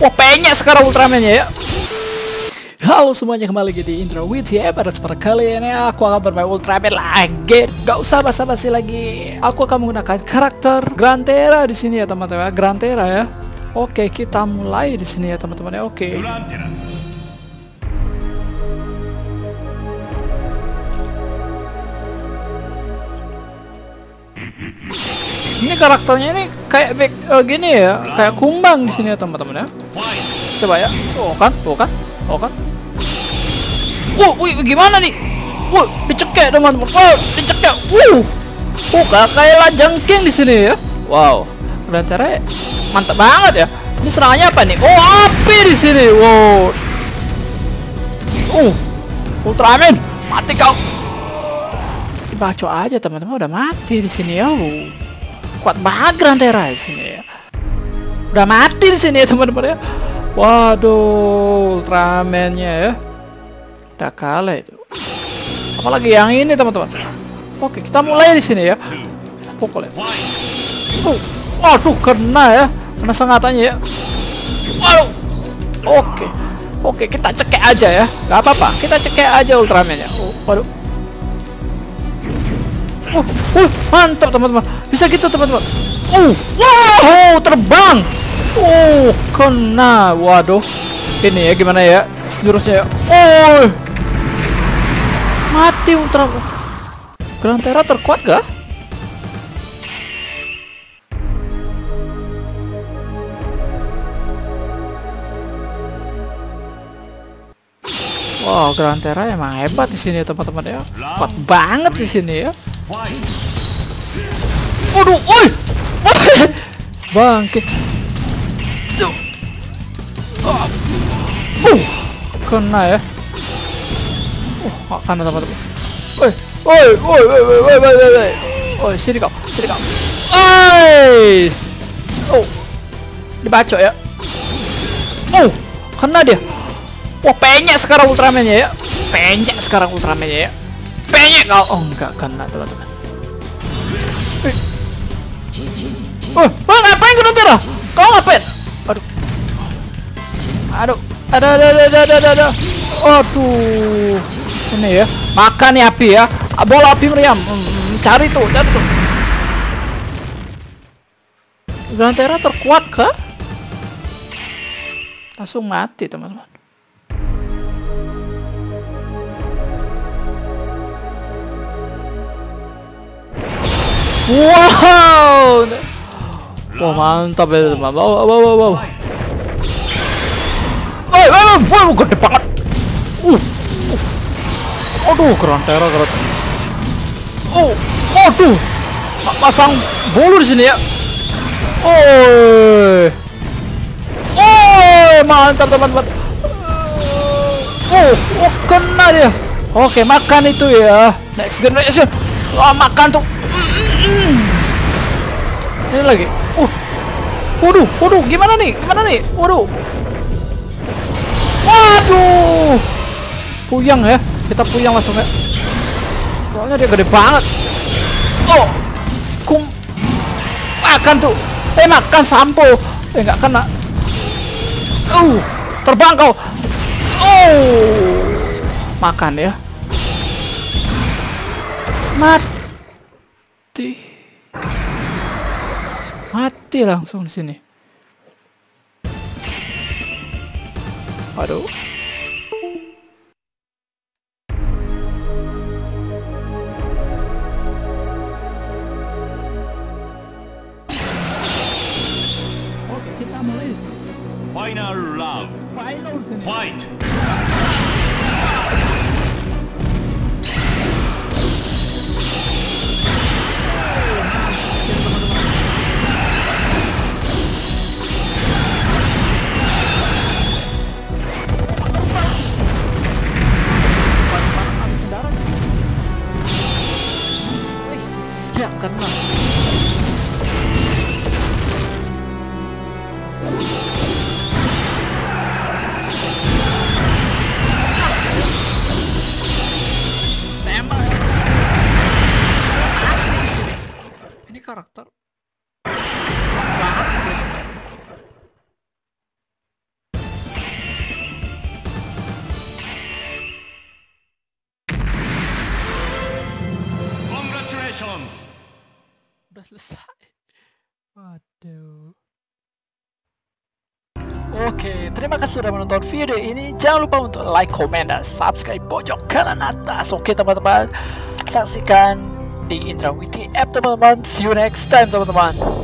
Wah penyek sekarang Ultraman-nya ya. Halo semuanya kembali lagi di intro with ya pada kesempatan kali ini aku akan bermain Ultraman lagi. Gak usah basa-basi lagi. Aku akan menggunakan karakter Grantera di sini ya teman-teman Grantera ya. Oke kita mulai di sini ya teman-teman ya. Oke. Ini karakternya ini kayak back, uh, gini ya. Kayak kumbang di sini ya teman-teman ya Coba ya Oh kan Oh kan Oh kan Wuh, wih, gimana nih? Wuh, dicekek teman-teman. Wow, dicekek. Wuh. Oh, kayak lajangking di sini ya. Wow. Kelentera mantap banget ya. Ini serangannya apa nih? Oh, api di sini. Wow. Uh. Ultraman, mati kau. Dibaco aja teman-teman udah mati di sini ya. Uh. Kuat banget Grantera di sini ya. Udah mati di sini ya teman-teman ya. Waduh, Ultraman-nya ya. Udah kalah itu. Apalagi yang ini teman-teman. Oke kita mulai di sini ya. Pukul ya. Oh, aduh kena ya. Kena sengatannya ya. Waduh. Oke. Oke kita cekek aja ya. Nggak apa-apa. Kita cekek aja Ultraman-nya. Oh, waduh. Uh, uh, mantap teman-teman. Bisa gitu teman-teman. Uh wow terbang uh kena waduh ini ya gimana ya jurusnya ya oh Mati Ultra Grantera terkuat gak? Wow, Grantera emang hebat di sini ya teman-teman ya. Kuat banget di sini ya. Waduh, oi! Bangkit. Uh, kena ya. Oh, makan teman-teman. Woi, woi, woi, woi, woi, woi, woi, woi. Woi, sini kau, sini kau. Ais. Oh. Dibacok ya. Oh, kena dia. Wah, penyek sekarang Ultraman-nya ya. Penyek sekarang Ultraman-nya ya. Penyek kau. Oh, enggak kena, teman-teman. Oh, oh, ngapain kena terah? Kau ngapain? Aduh. Aduh. Ada, ada, ada, ada, ada. Aduh. Ini ya. Makan nih api ya. Bola api meriam. Hmm, cari tuh, cari tuh. Grantera terkuat kah? Langsung mati, teman-teman. Wow! Wah, mantap ya, teman. Wow, wow, wow, wow. Oh, gede banget. Uh. Aduh, Grantera keren. Oh, aduh. Pasang bolu di sini ya. Oh. Oh, mantap teman-teman. Oh, oh, kena dia. Oke, makan itu ya. Next generation. Oh, makan tuh. Ini lagi. Uh. Waduh, waduh, gimana nih? Gimana nih? Waduh. Waduh. Puyang ya. Kita puyang langsung ya. Soalnya dia gede banget. Oh. Kum. Makan tuh. Eh makan sampo. Eh nggak kena. Uh. Terbang kau. Oh. Makan ya. Mati. Mati langsung di sini. Aduh. Oke, kita mulai. Final round. Final sini. Fight. karakter Udah selesai. Waduh. Oke, terima kasih sudah menonton video ini. Jangan lupa untuk like, komen, dan subscribe pojok kanan atas. Oke, teman-teman, saksikan di Indra Witi app teman-teman. See you next time teman-teman.